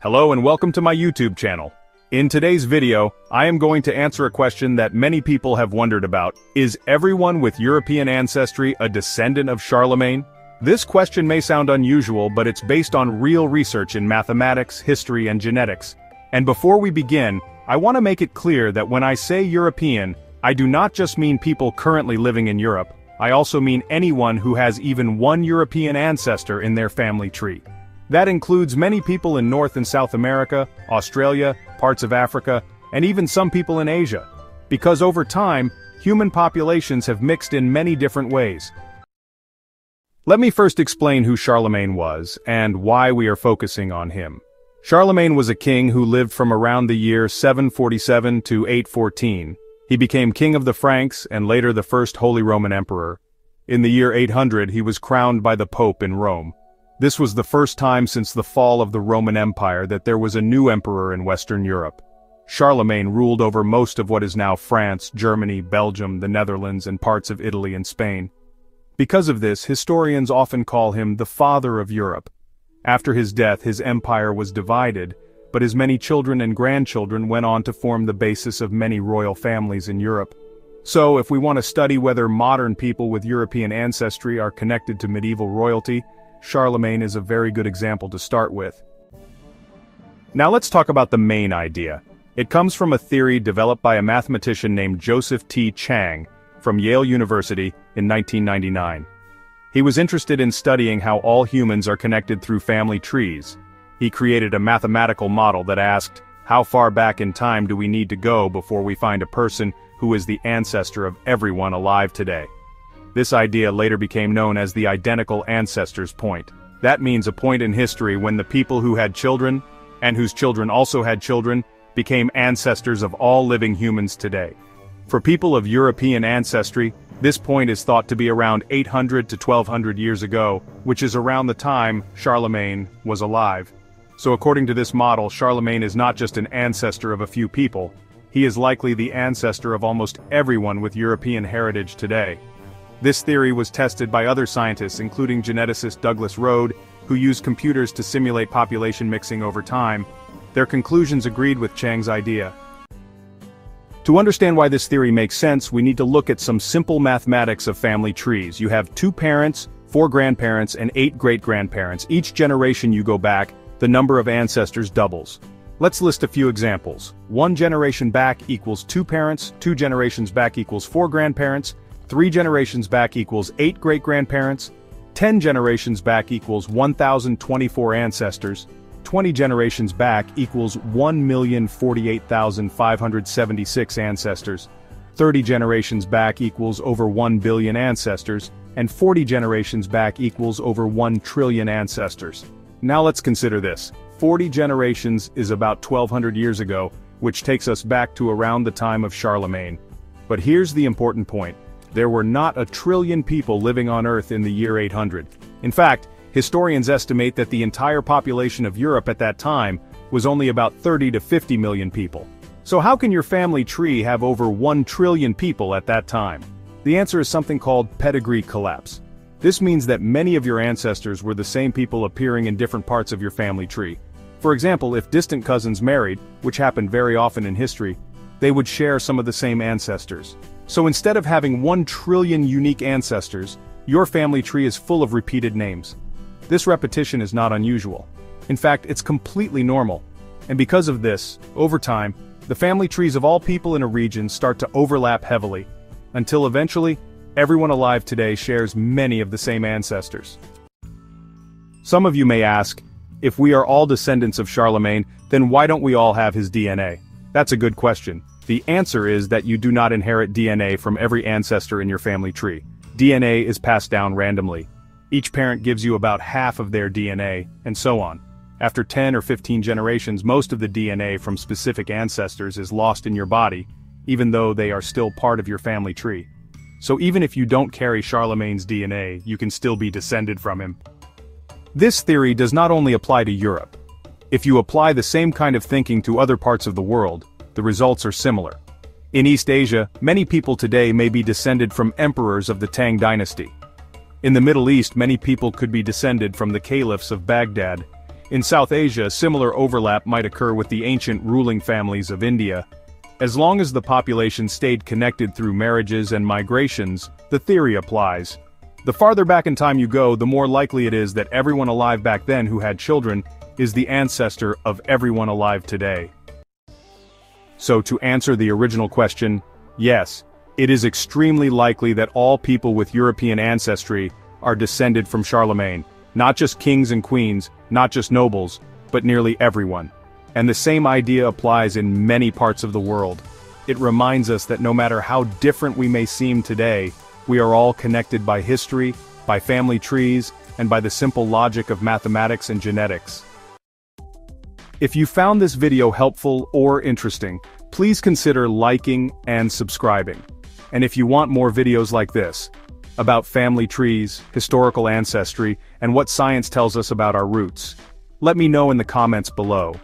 Hello and welcome to my YouTube channel. In today's video, I am going to answer a question that many people have wondered about. Is everyone with European ancestry a descendant of Charlemagne? This question may sound unusual but it's based on real research in mathematics, history and genetics. And before we begin, I want to make it clear that when I say European, I do not just mean people currently living in Europe, I also mean anyone who has even one European ancestor in their family tree. That includes many people in North and South America, Australia, parts of Africa, and even some people in Asia. Because over time, human populations have mixed in many different ways. Let me first explain who Charlemagne was, and why we are focusing on him. Charlemagne was a king who lived from around the year 747 to 814. He became king of the Franks and later the first Holy Roman Emperor. In the year 800 he was crowned by the Pope in Rome. This was the first time since the fall of the Roman Empire that there was a new emperor in Western Europe. Charlemagne ruled over most of what is now France, Germany, Belgium, the Netherlands and parts of Italy and Spain. Because of this, historians often call him the father of Europe. After his death his empire was divided, but his many children and grandchildren went on to form the basis of many royal families in Europe. So, if we want to study whether modern people with European ancestry are connected to medieval royalty, Charlemagne is a very good example to start with. Now let's talk about the main idea. It comes from a theory developed by a mathematician named Joseph T. Chang from Yale University in 1999. He was interested in studying how all humans are connected through family trees. He created a mathematical model that asked, how far back in time do we need to go before we find a person who is the ancestor of everyone alive today? This idea later became known as the identical ancestors point. That means a point in history when the people who had children, and whose children also had children, became ancestors of all living humans today. For people of European ancestry, this point is thought to be around 800 to 1200 years ago, which is around the time Charlemagne was alive. So according to this model, Charlemagne is not just an ancestor of a few people, he is likely the ancestor of almost everyone with European heritage today. This theory was tested by other scientists including geneticist Douglas Rohde, who used computers to simulate population mixing over time. Their conclusions agreed with Chang's idea. To understand why this theory makes sense, we need to look at some simple mathematics of family trees. You have two parents, four grandparents, and eight great-grandparents. Each generation you go back, the number of ancestors doubles. Let's list a few examples. One generation back equals two parents, two generations back equals four grandparents, Three generations back equals eight great-grandparents, 10 generations back equals 1,024 ancestors, 20 generations back equals 1,048,576 ancestors, 30 generations back equals over 1 billion ancestors, and 40 generations back equals over 1 trillion ancestors. Now let's consider this. 40 generations is about 1200 years ago, which takes us back to around the time of Charlemagne. But here's the important point there were not a trillion people living on Earth in the year 800. In fact, historians estimate that the entire population of Europe at that time was only about 30 to 50 million people. So how can your family tree have over 1 trillion people at that time? The answer is something called pedigree collapse. This means that many of your ancestors were the same people appearing in different parts of your family tree. For example, if distant cousins married, which happened very often in history, they would share some of the same ancestors. So instead of having 1 trillion unique ancestors, your family tree is full of repeated names. This repetition is not unusual. In fact, it's completely normal. And because of this, over time, the family trees of all people in a region start to overlap heavily, until eventually, everyone alive today shares many of the same ancestors. Some of you may ask, if we are all descendants of Charlemagne, then why don't we all have his DNA? That's a good question. The answer is that you do not inherit DNA from every ancestor in your family tree. DNA is passed down randomly. Each parent gives you about half of their DNA, and so on. After 10 or 15 generations most of the DNA from specific ancestors is lost in your body, even though they are still part of your family tree. So even if you don't carry Charlemagne's DNA, you can still be descended from him. This theory does not only apply to Europe. If you apply the same kind of thinking to other parts of the world, the results are similar. In East Asia, many people today may be descended from emperors of the Tang dynasty. In the Middle East many people could be descended from the caliphs of Baghdad. In South Asia, similar overlap might occur with the ancient ruling families of India. As long as the population stayed connected through marriages and migrations, the theory applies. The farther back in time you go, the more likely it is that everyone alive back then who had children is the ancestor of everyone alive today. So to answer the original question, yes, it is extremely likely that all people with European ancestry are descended from Charlemagne, not just kings and queens, not just nobles, but nearly everyone. And the same idea applies in many parts of the world. It reminds us that no matter how different we may seem today, we are all connected by history, by family trees, and by the simple logic of mathematics and genetics. If you found this video helpful or interesting, please consider liking and subscribing. And if you want more videos like this, about family trees, historical ancestry, and what science tells us about our roots, let me know in the comments below.